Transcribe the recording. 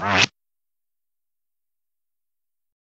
Wow.